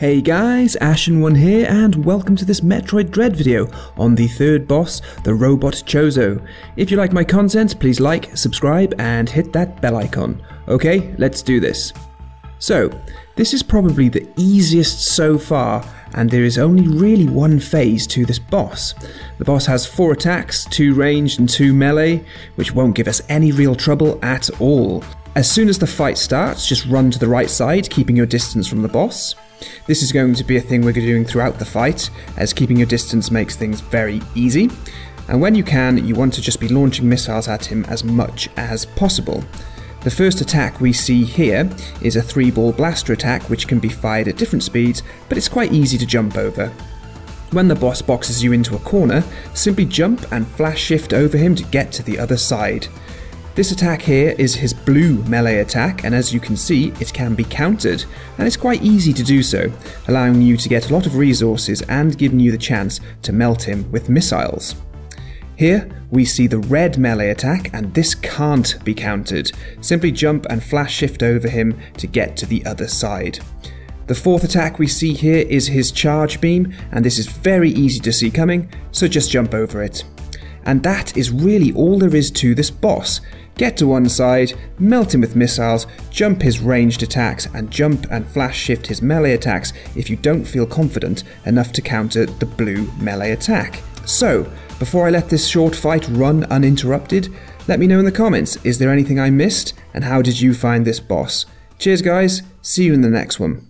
Hey guys, Ashen One here, and welcome to this Metroid Dread video on the third boss, the Robot Chozo. If you like my content, please like, subscribe, and hit that bell icon. Okay, let's do this. So, this is probably the easiest so far, and there is only really one phase to this boss. The boss has four attacks, two ranged and two melee, which won't give us any real trouble at all. As soon as the fight starts, just run to the right side, keeping your distance from the boss. This is going to be a thing we're doing throughout the fight, as keeping your distance makes things very easy. And when you can, you want to just be launching missiles at him as much as possible. The first attack we see here is a three ball blaster attack which can be fired at different speeds, but it's quite easy to jump over. When the boss boxes you into a corner, simply jump and flash shift over him to get to the other side. This attack here is his blue melee attack, and as you can see, it can be countered, and it's quite easy to do so, allowing you to get a lot of resources and giving you the chance to melt him with missiles. Here, we see the red melee attack, and this can't be countered. Simply jump and flash shift over him to get to the other side. The fourth attack we see here is his charge beam, and this is very easy to see coming, so just jump over it. And that is really all there is to this boss. Get to one side, melt him with missiles, jump his ranged attacks, and jump and flash shift his melee attacks if you don't feel confident enough to counter the blue melee attack. So, before I let this short fight run uninterrupted, let me know in the comments is there anything I missed and how did you find this boss? Cheers, guys, see you in the next one.